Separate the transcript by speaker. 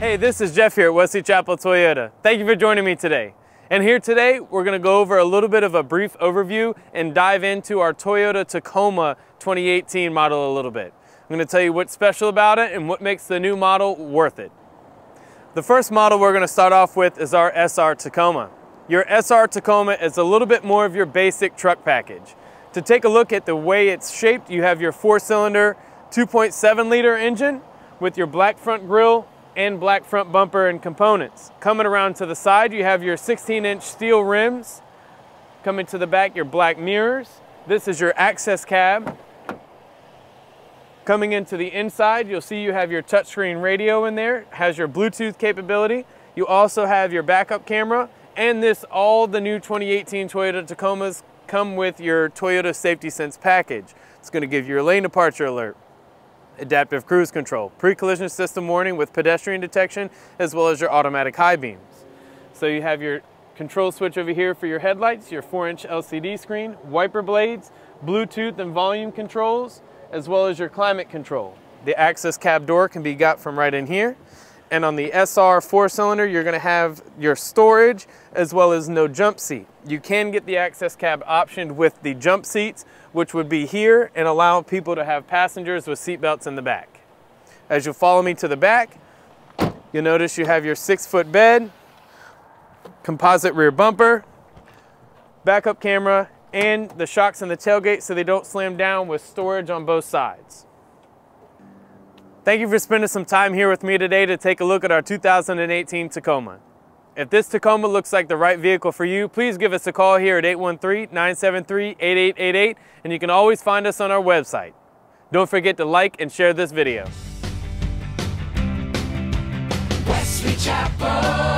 Speaker 1: Hey, this is Jeff here at Wesley Chapel Toyota. Thank you for joining me today. And here today, we're gonna go over a little bit of a brief overview and dive into our Toyota Tacoma 2018 model a little bit. I'm gonna tell you what's special about it and what makes the new model worth it. The first model we're gonna start off with is our SR Tacoma. Your SR Tacoma is a little bit more of your basic truck package. To take a look at the way it's shaped, you have your four cylinder 2.7 liter engine with your black front grille and black front bumper and components. Coming around to the side, you have your 16 inch steel rims. Coming to the back, your black mirrors. This is your access cab. Coming into the inside, you'll see you have your touchscreen radio in there, has your Bluetooth capability. You also have your backup camera, and this, all the new 2018 Toyota Tacomas come with your Toyota Safety Sense package. It's gonna give you your lane departure alert, adaptive cruise control, pre-collision system warning with pedestrian detection, as well as your automatic high beams. So you have your control switch over here for your headlights, your 4-inch LCD screen, wiper blades, Bluetooth and volume controls, as well as your climate control. The access cab door can be got from right in here. And on the SR four cylinder, you're gonna have your storage as well as no jump seat. You can get the access cab optioned with the jump seats, which would be here and allow people to have passengers with seat belts in the back. As you follow me to the back, you'll notice you have your six foot bed, composite rear bumper, backup camera, and the shocks in the tailgate so they don't slam down with storage on both sides. Thank you for spending some time here with me today to take a look at our 2018 Tacoma. If this Tacoma looks like the right vehicle for you, please give us a call here at 813-973-8888 and you can always find us on our website. Don't forget to like and share this video.
Speaker 2: Wesley Chapel.